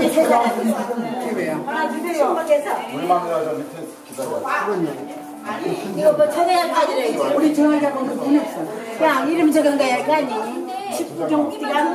이제 세 사람. 물만 내서 밑에 기다려. 이거 뭐 초대까지를 우리 정하자고 그돈 없어. 야, 이름 적은 거야, 아니. 10종